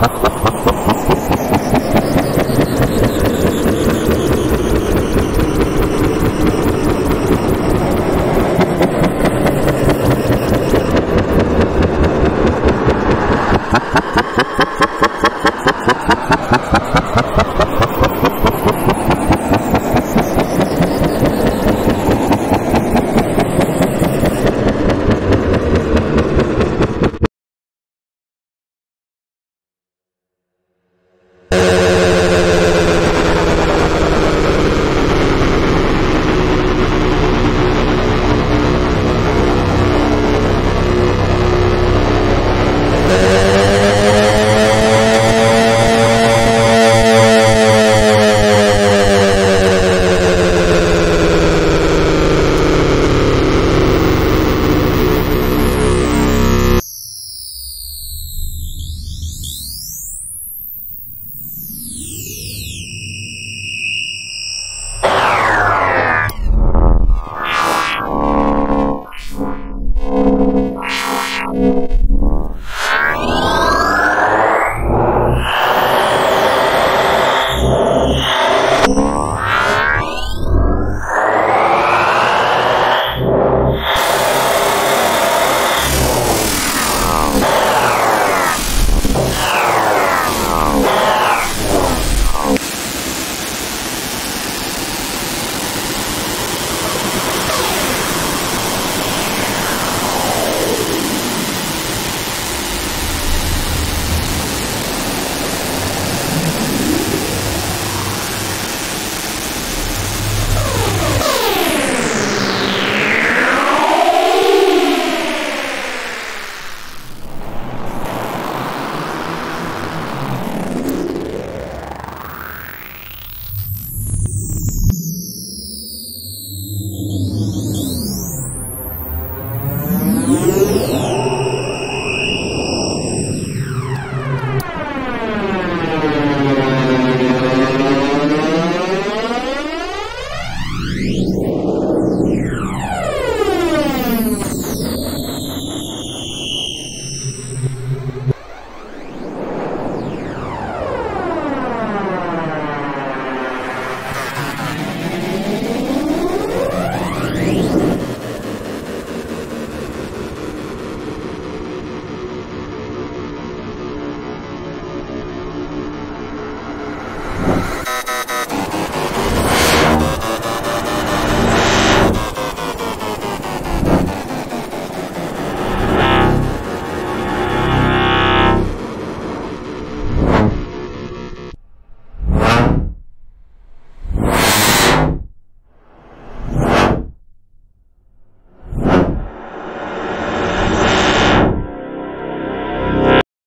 Ha ha ha ha!